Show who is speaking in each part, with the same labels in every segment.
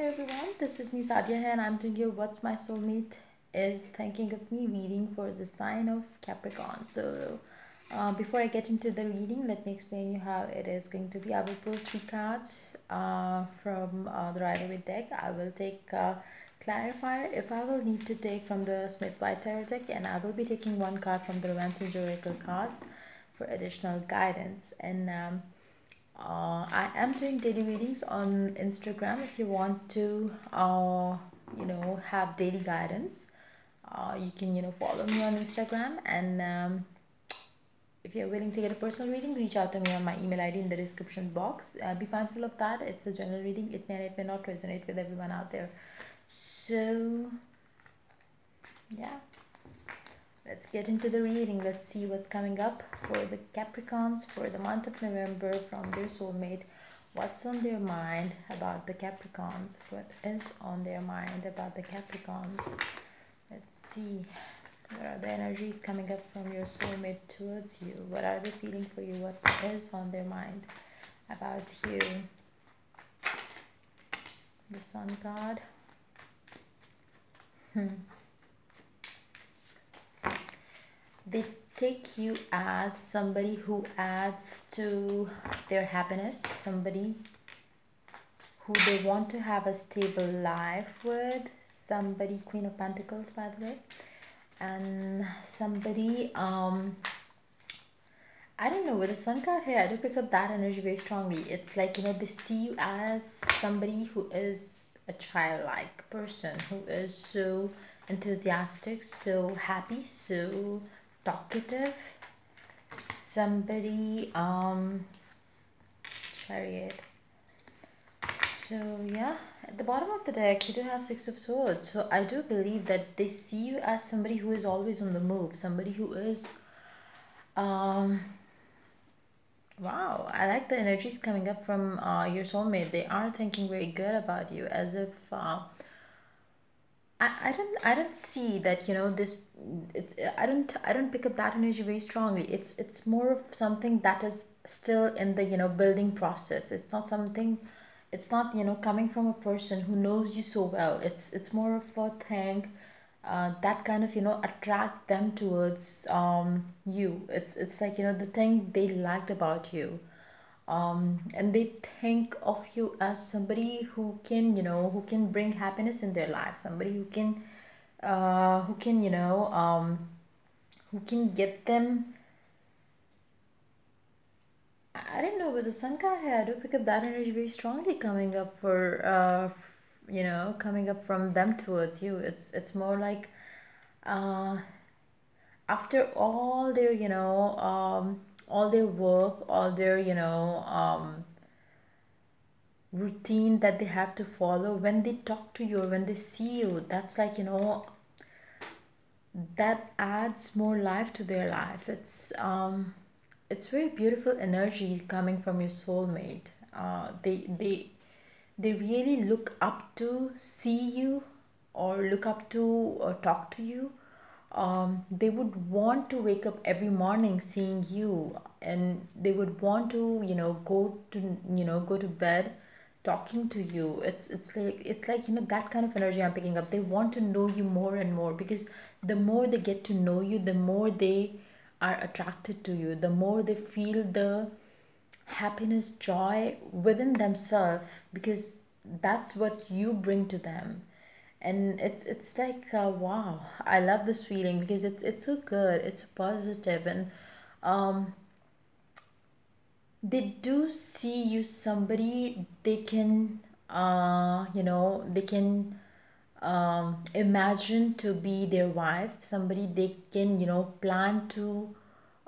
Speaker 1: Hello everyone, this is me Sadia here and I'm doing your What's My Soulmate is thinking of me reading for the sign of Capricorn. So uh, before I get into the reading, let me explain you how it is going to be. I will pull three cards uh, from uh, the Rider-Waite deck. I will take uh, Clarifier if I will need to take from the Smith-Waite Tarot deck and I will be taking one card from the Romance and Oracle cards for additional guidance. And um, uh, I am doing daily readings on Instagram if you want to uh, you know have daily guidance. Uh, you can you know follow me on Instagram and um, if you're willing to get a personal reading reach out to me on my email id in the description box. Uh, be mindful of that. It's a general reading. It may it may not resonate with everyone out there. So yeah let's get into the reading. Let's see what's coming up for the capricorns for the month of november from their soulmate. What's on their mind about the capricorns? What is on their mind about the capricorns? Let's see. What are the energies coming up from your soulmate towards you? What are they feeling for you? What is on their mind about you? The sun card hmm they take you as somebody who adds to their happiness, somebody who they want to have a stable life with, somebody, Queen of Pentacles, by the way, and somebody, um, I don't know, with the Sun card here, I do pick up that energy very strongly. It's like, you know, they see you as somebody who is a childlike person, who is so enthusiastic, so happy, so talkative. Somebody um chariot so yeah at the bottom of the deck you do have six of swords. So i do believe that they see you as somebody who is always on the move somebody who is um wow i like the energies coming up from uh, your soulmate. They are thinking very good about you as if uh, I, I don't I don't see that you know this it's I don't I don't pick up that energy very strongly. It's it's more of something that is still in the you know building process. It's not something it's not you know coming from a person who knows you so well. It's it's more of a thing uh, that kind of you know attract them towards um you. It's it's like you know the thing they liked about you um, and they think of you as somebody who can you know who can bring happiness in their life somebody who can uh, who can you know um, who can get them. I don't know with the sun card here I do pick up that energy very strongly coming up for uh, you know coming up from them towards you. It's it's more like uh, after all their you know um, all their work all their you know um, routine that they have to follow when they talk to you when they see you that's like you know that adds more life to their life. It's um it's very beautiful energy coming from your soulmate. Uh they they they really look up to see you or look up to or talk to you um, they would want to wake up every morning seeing you and they would want to you know go to you know go to bed talking to you. It's it's like it's like you know that kind of energy i'm picking up. They want to know you more and more because the more they get to know you the more they are attracted to you. The more they feel the happiness joy within themselves because that's what you bring to them and it's it's like uh, wow i love this feeling because it's it's so good it's positive. And um they do see you somebody they can uh you know they can um imagine to be their wife somebody they can you know plan to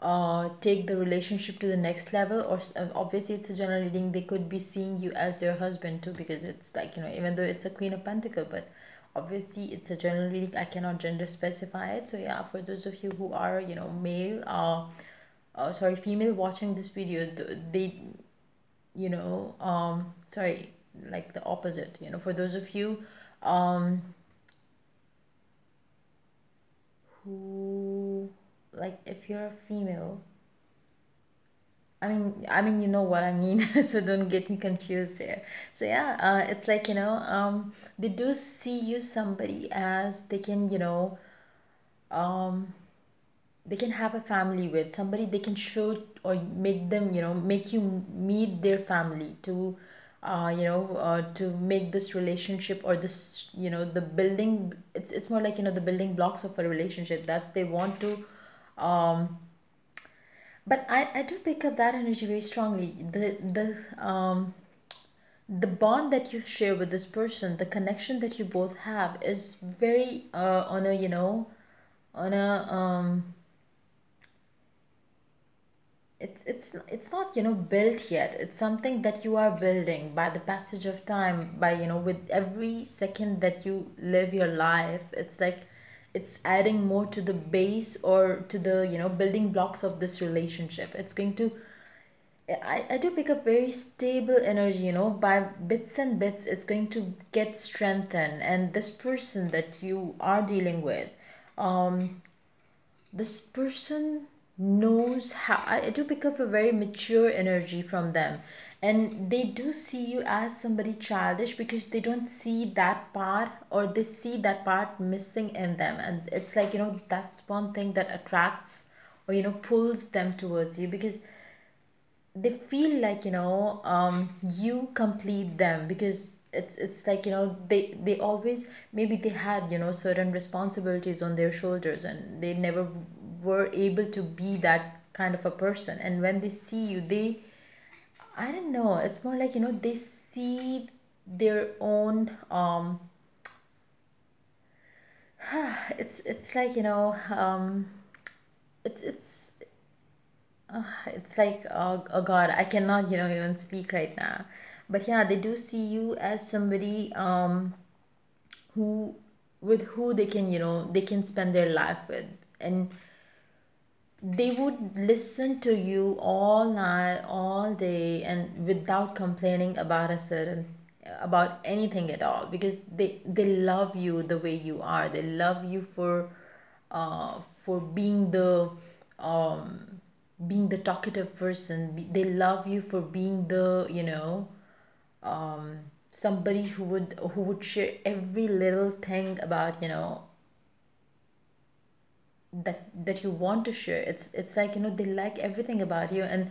Speaker 1: uh take the relationship to the next level. Or obviously it's a general reading they could be seeing you as their husband too because it's like you know even though it's a queen of pentacle but obviously it's a general reading. I cannot gender specify it. So yeah for those of you who are you know male uh, uh sorry female watching this video they you know um sorry like the opposite you know for those of you um who like if you're a female I mean, I mean, you know what I mean, so don't get me confused here. So yeah, uh, it's like, you know, um, they do see you somebody as they can, you know, um, they can have a family with somebody they can show or make them you know make you meet their family to uh, you know uh, to make this relationship or this you know the building it's it's more like you know the building blocks of a relationship that's they want to um but I, I do pick up that energy very strongly. The the um the bond that you share with this person the connection that you both have is very uh on a you know on a um it's it's it's not you know built yet. It's something that you are building by the passage of time by you know with every second that you live your life. It's like it's adding more to the base or to the you know building blocks of this relationship. It's going to I, I do pick up very stable energy you know by bits and bits it's going to get strengthened. And this person that you are dealing with um this person knows how I do pick up a very mature energy from them and they do see you as somebody childish because they don't see that part or they see that part missing in them. And it's like you know that's one thing that attracts or you know pulls them towards you because they feel like you know um you complete them because it's it's like you know they they always maybe they had you know certain responsibilities on their shoulders and they never were able to be that kind of a person. And when they see you they i don't know. It's more like you know they see their own um it's it's like you know um it's it's uh, it's like oh, oh god. I cannot you know even speak right now. But yeah they do see you as somebody um who with who they can you know they can spend their life with. And they would listen to you all night all day and without complaining about a certain about anything at all because they they love you the way you are. They love you for uh for being the um being the talkative person. They love you for being the you know um somebody who would who would share every little thing about you know that that you want to share. It's it's like you know they like everything about you and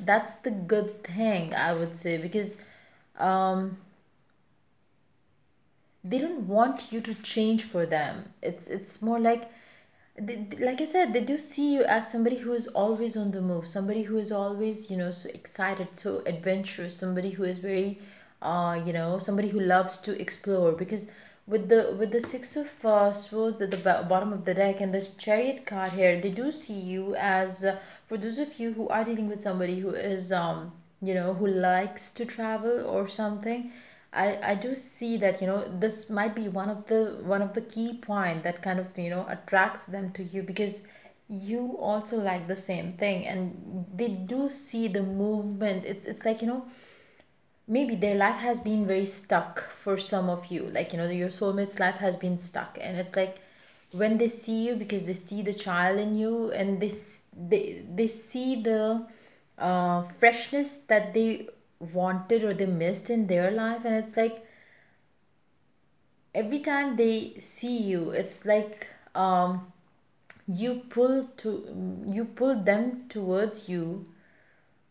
Speaker 1: that's the good thing i would say because um they don't want you to change for them. It's it's more like they, like i said they do see you as somebody who is always on the move somebody who is always you know so excited so adventurous somebody who is very uh you know somebody who loves to explore because with the with the six of uh, swords at the bottom of the deck and the chariot card here they do see you as uh, for those of you who are dealing with somebody who is um you know who likes to travel or something i i do see that you know this might be one of the one of the key point that kind of you know attracts them to you because you also like the same thing and they do see the movement. It's it's like you know maybe their life has been very stuck for some of you. Like you know your soulmate's life has been stuck. And it's like when they see you because they see the child in you and they they, they see the uh, freshness that they wanted or they missed in their life. And it's like every time they see you it's like um you pull to you pull them towards you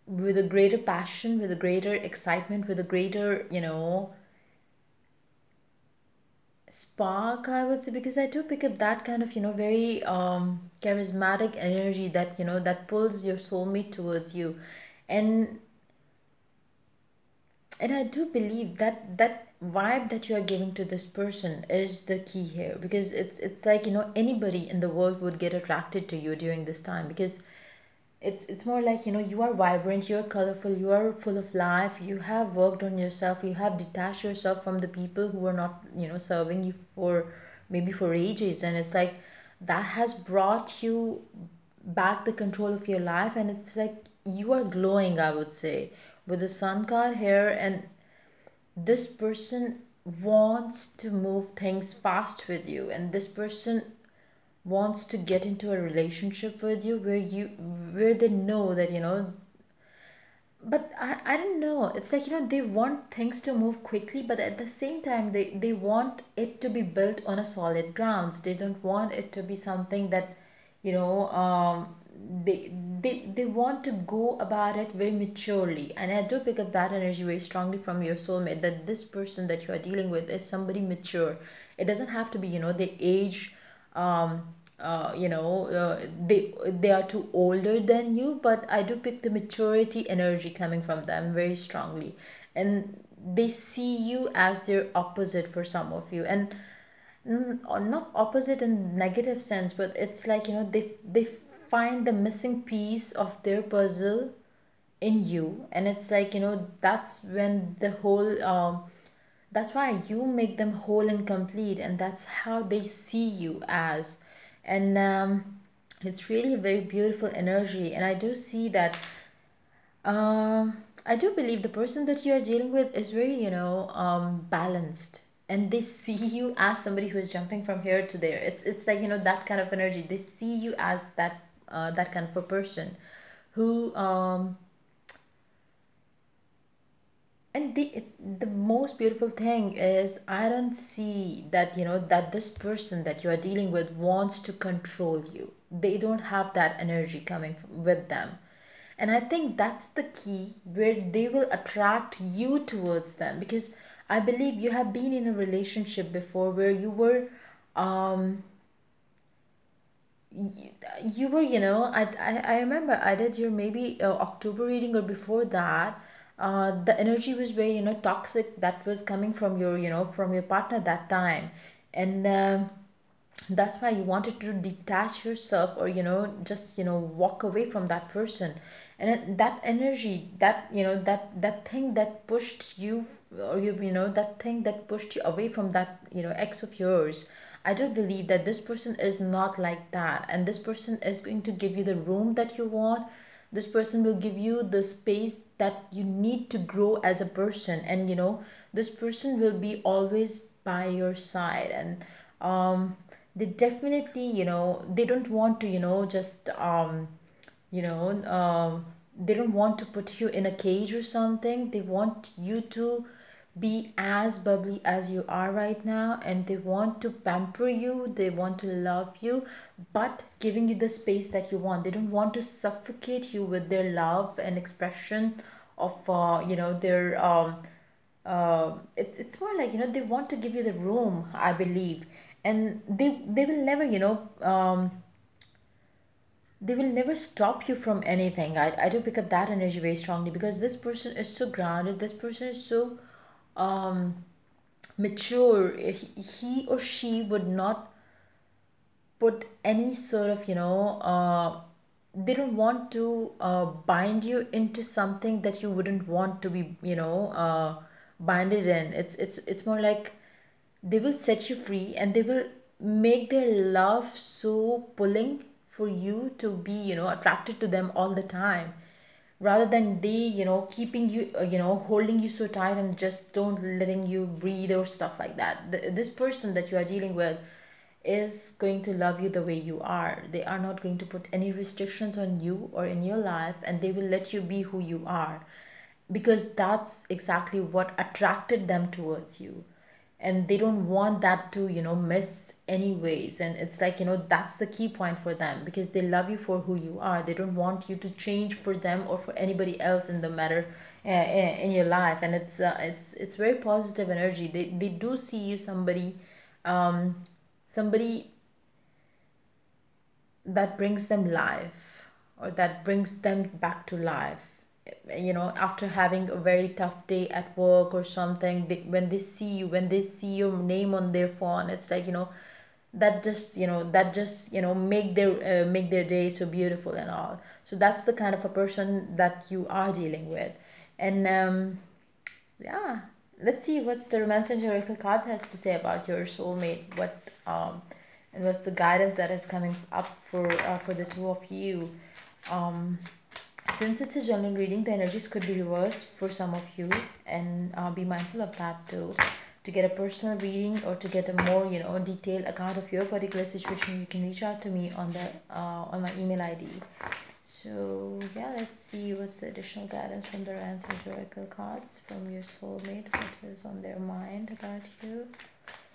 Speaker 1: with a greater passion with a greater excitement with a greater you know spark i would say because i do pick up that kind of you know very um charismatic energy that you know that pulls your soulmate towards you. And and i do believe that that vibe that you are giving to this person is the key here because it's it's like you know anybody in the world would get attracted to you during this time because it's it's more like you know you are vibrant you're colorful you are full of life you have worked on yourself you have detached yourself from the people who are not you know serving you for maybe for ages. And it's like that has brought you back the control of your life. And it's like you are glowing i would say with the sun card here and this person wants to move things fast with you. And this person wants to get into a relationship with you where you where they know that you know but I, I don't know. It's like you know they want things to move quickly but at the same time they they want it to be built on a solid grounds. They don't want it to be something that you know um they they they want to go about it very maturely. And i do pick up that energy very strongly from your soulmate that this person that you are dealing with is somebody mature. It doesn't have to be you know the age um uh, you know uh, they they are too older than you but i do pick the maturity energy coming from them very strongly. And they see you as their opposite for some of you. And mm, not opposite in negative sense but it's like you know they they find the missing piece of their puzzle in you. And it's like you know that's when the whole um that's why you make them whole and complete. And that's how they see you as and um, it's really a very beautiful energy. And i do see that um, i do believe the person that you are dealing with is very you know um, balanced. And they see you as somebody who is jumping from here to there. It's it's like you know that kind of energy. They see you as that uh, that kind of a person who um, and the the most beautiful thing is i don't see that you know that this person that you are dealing with wants to control you. They don't have that energy coming with them. And i think that's the key where they will attract you towards them. Because i believe you have been in a relationship before where you were um you, you were you know I, I i remember i did your maybe uh, october reading or before that uh, the energy was very you know toxic that was coming from your you know from your partner that time. And um, that's why you wanted to detach yourself or you know just you know walk away from that person. And that energy that you know that that thing that pushed you or you you know that thing that pushed you away from that you know ex of yours. I do believe that this person is not like that. And this person is going to give you the room that you want. This person will give you the space that you need to grow as a person. And you know this person will be always by your side. And um they definitely you know they don't want to you know just um you know um they don't want to put you in a cage or something. They want you to be as bubbly as you are right now and they want to pamper you they want to love you but giving you the space that you want. They don't want to suffocate you with their love and expression of uh, you know their um uh, it's it's more like you know they want to give you the room i believe. And they they will never you know um they will never stop you from anything. I i do pick up that energy very strongly because this person is so grounded this person is so um mature he, or she would not put any sort of you know uh they don't want to uh, bind you into something that you wouldn't want to be you know uh, binded in. It's it's it's more like they will set you free and they will make their love so pulling for you to be you know attracted to them all the time rather than they you know keeping you uh, you know holding you so tight and just don't letting you breathe or stuff like that. The, this person that you are dealing with is going to love you the way you are. They are not going to put any restrictions on you or in your life and they will let you be who you are because that's exactly what attracted them towards you and they don't want that to you know miss anyways. And it's like you know that's the key point for them because they love you for who you are. They don't want you to change for them or for anybody else in the matter uh, in your life. And it's uh, it's it's very positive energy. They they do see you somebody um somebody that brings them life or that brings them back to life you know after having a very tough day at work or something they, when they see you when they see your name on their phone it's like you know that just you know that just you know make their uh, make their day so beautiful and all. So that's the kind of a person that you are dealing with. And um yeah let's see what's the romance and oracle cards has to say about your soulmate. What um and what's the guidance that is coming up for uh, for the two of you? Um since it's a general reading the energies could be reversed for some of you and uh, be mindful of that too. To get a personal reading or to get a more you know detailed account of your particular situation you can reach out to me on the uh, on my email id so yeah let's see what's the additional guidance from the Romance Oracle cards from your soulmate what is on their mind about you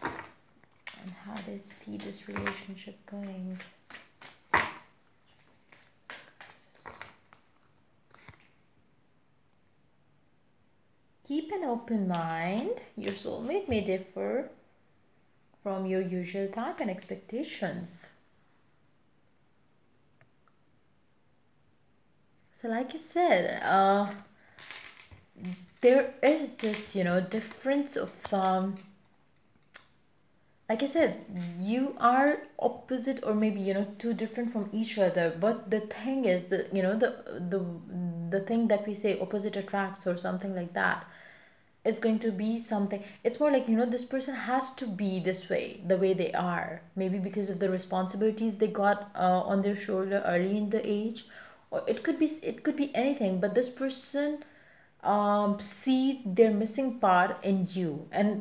Speaker 1: and how they see this relationship going keep an open mind. Your soulmate may differ from your usual type and expectations. So, like I said, uh, there is this, you know, difference of, um, like I said, you are opposite or maybe you know too different from each other. But the thing is, the you know the the the thing that we say opposite attracts or something like that is going to be something it's more like you know this person has to be this way the way they are maybe because of the responsibilities they got uh, on their shoulder early in the age or it could be it could be anything but this person um see their missing part in you and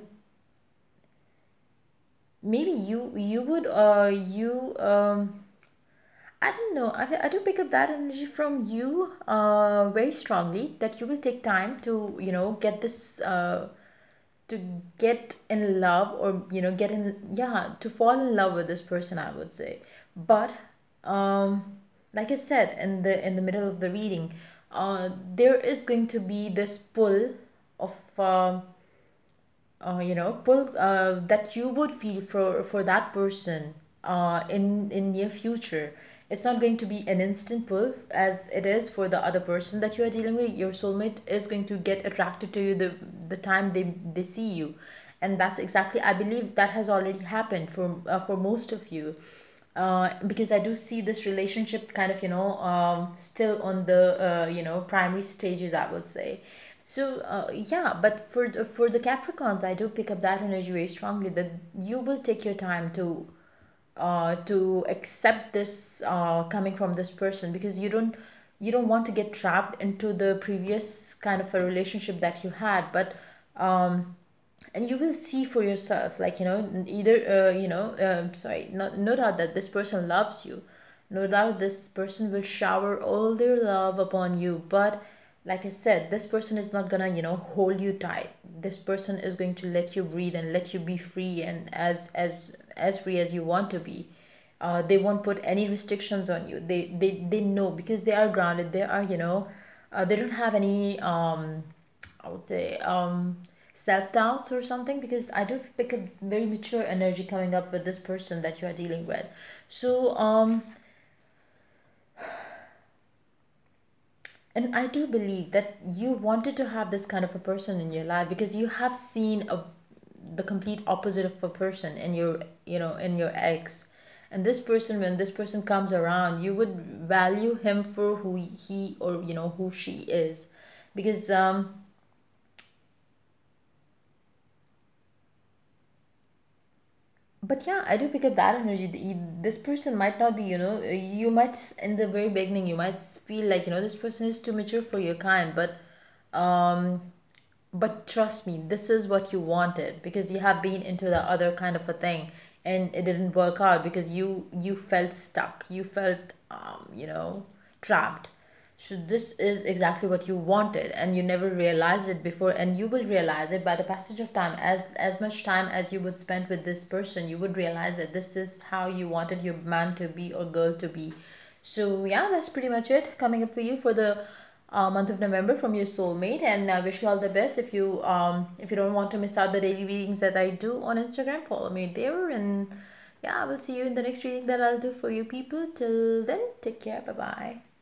Speaker 1: maybe you you would uh you um I don't know. I, I do pick up that energy from you uh, very strongly that you will take time to, you know, get this, uh, to get in love or, you know, get in, yeah, to fall in love with this person, I would say. But, um, like I said in the in the middle of the reading, uh, there is going to be this pull of uh, uh, you know pull uh, that you would feel for for that person uh, in in near future. It's not going to be an instant pull as it is for the other person that you are dealing with. Your soulmate is going to get attracted to you the the time they they see you, and that's exactly I believe that has already happened for uh, for most of you uh, because I do see this relationship kind of you know um, still on the uh, you know primary stages I would say so uh, yeah but for the, for the Capricorns I do pick up that energy very strongly that you will take your time to uh, to accept this uh, coming from this person because you don't you don't want to get trapped into the previous kind of a relationship that you had. But um and you will see for yourself like you know either uh, you know uh, sorry no, no doubt that this person loves you. No doubt this person will shower all their love upon you. But like i said this person is not gonna you know hold you tight. This person is going to let you breathe and let you be free and as as as free as you want to be. Uh, they won't put any restrictions on you. They they they know because they are grounded. They are you know uh, they don't have any um i would say um self doubts or something because I do pick a very mature energy coming up with this person that you are dealing with. So, um, and I do believe that you wanted to have this kind of a person in your life because you have seen a the complete opposite of a person in your you know in your ex. And this person when this person comes around you would value him for who he or you know who she is. Because um but yeah i do pick up that energy. This person might not be you know you might in the very beginning you might feel like you know this person is too mature for your kind but um but trust me this is what you wanted because you have been into the other kind of a thing and it didn't work out because you you felt stuck. You felt um you know trapped so this is exactly what you wanted and you never realized it before and you will realize it by the passage of time. As as much time as you would spend with this person you would realize that this is how you wanted your man to be or girl to be. So yeah that's pretty much it coming up for you for the uh, month of November from your soulmate and I wish you all the best. If you um if you don't want to miss out the daily readings that I do on Instagram follow me there and yeah I will see you in the next reading that I'll do for you people. Till then take care. Bye bye